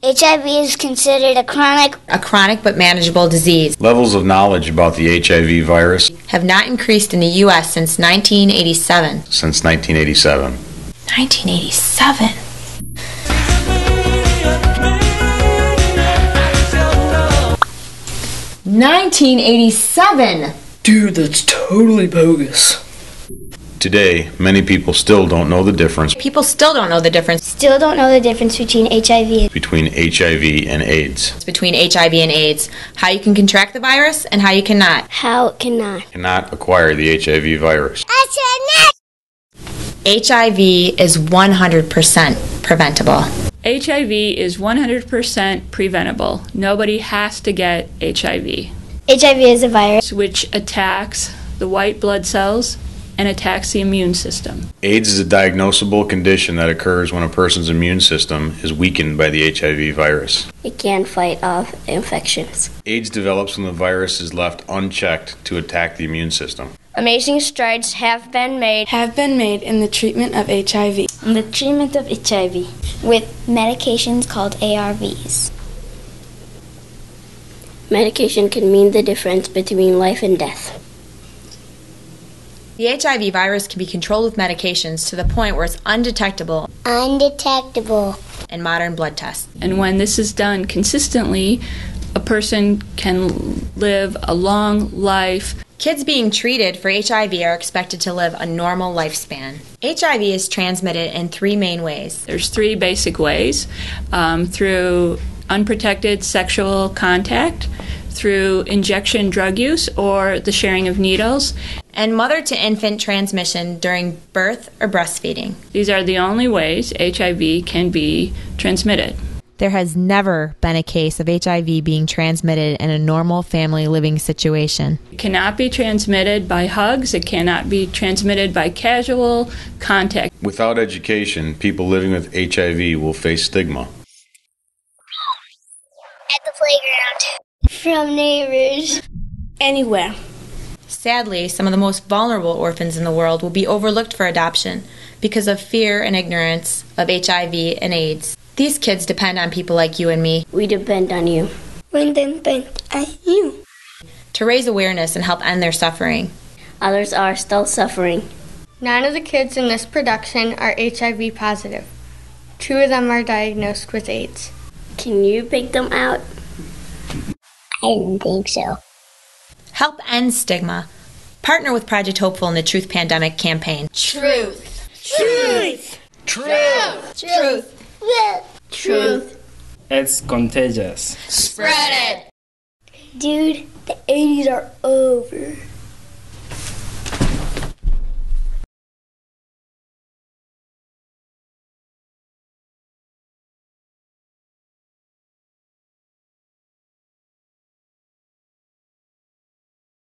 HIV is considered a chronic, a chronic but manageable disease, Levels of knowledge about the HIV virus have not increased in the U.S. since 1987. since 1987. 1987? Nineteen eighty-seven. Dude, that's totally bogus. Today, many people still don't know the difference People still don't know the difference still don't know the difference between HIV between HIV and AIDS. between HIV and AIDS, how you can contract the virus and how you cannot. how it cannot. Cannot acquire the HIV virus. HIV is 100% preventable. HIV is 100% preventable. Nobody has to get HIV, HIV is a virus. which attacks the white blood cells and attacks the immune system. AIDS is a diagnosable condition that occurs when a person's immune system is weakened by the HIV virus. It can fight off infections. AIDS develops when the virus is left unchecked to attack the immune system. Amazing strides have been made have been made in the treatment of HIV. in the treatment of HIV with medications called ARVs. Medication can mean the difference between life and death. The HIV virus can be controlled with medications to the point where it's undetectable Undetectable. in modern blood tests. And when this is done consistently, a person can live a long life. Kids being treated for HIV are expected to live a normal lifespan. HIV is transmitted in three main ways. There's three basic ways um, through unprotected sexual contact, through injection drug use, or the sharing of needles. And mother to infant transmission during birth or breastfeeding. These are the only ways HIV can be transmitted. There has never been a case of HIV being transmitted in a normal family living situation. It cannot be transmitted by hugs, it cannot be transmitted by casual contact. Without education, people living with HIV will face stigma. From neighbors. Anywhere. Sadly, some of the most vulnerable orphans in the world will be overlooked for adoption because of fear and ignorance of HIV and AIDS. These kids depend on people like you and me We depend on you. We depend on you. to raise awareness and help end their suffering. Others are still suffering. Nine of the kids in this production are HIV positive. Two of them are diagnosed with AIDS. Can you pick them out? I don't think so. Help end stigma. Partner with Project Hopeful in the Truth Pandemic campaign. Truth Truth. Truth. Truth. Truth. It's contagious. Spread it. Dude, the 80s are over.